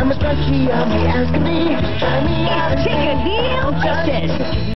I'm a champion. I'm Ask me, try me out. Chicken deal